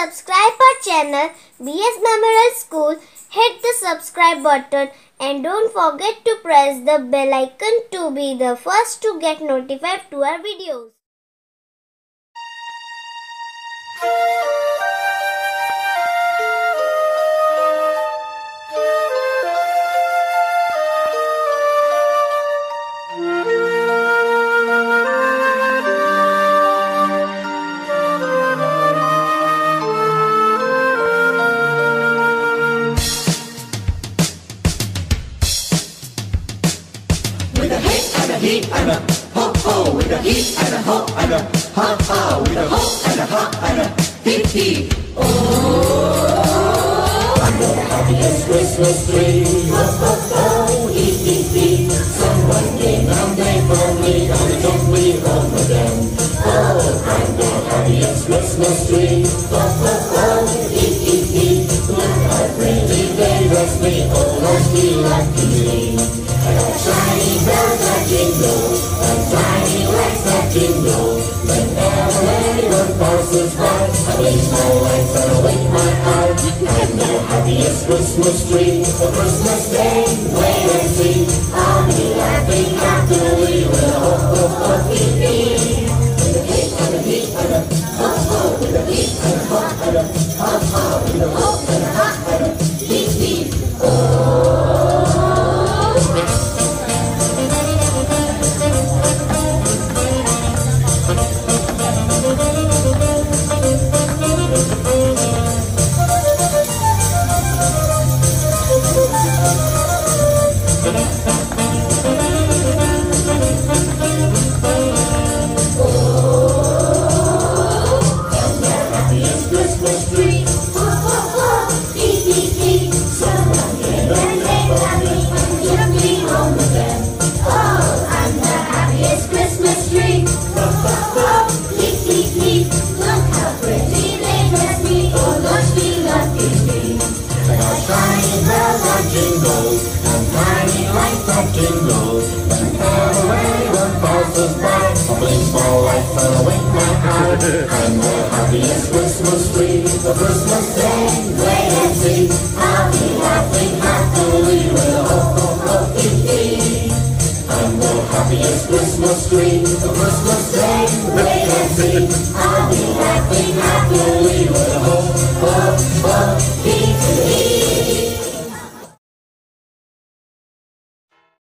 subscribe our channel BS Memorial School, hit the subscribe button and don't forget to press the bell icon to be the first to get notified to our videos. He and a ho ho. With a he and a ho and a ha ha. With a ho and a ha and a hee hee. Oh, I'm the happiest Christmas tree. Ho ho ho, hee hee hee. Someone came and they found me and they took me home again. Oh, I'm the happiest Christmas tree. Ho ho ho, hee hee hee. Dress me. Lucky, lucky me. I got shiny bells that jingle and tiny lights that jingle. Whenever anyone passes by, I blink my lights and I wink my eye. I'm the happiest Christmas tree for Christmas Day. Wait and see, I'll be laughing happily with a ho ho ho hee hee. With a hee and a hee and a ho ho, with a hee and a ho and a ha, with a ho and a my wink my eye. I'm the happiest Christmas tree for Christmas Day. Wait and see, I'll be laughing happily with a ho ho ho hee. I'm the happiest Christmas tree for Christmas Day. Wait and see, I'll be laughing happily with a ho ho ho hee.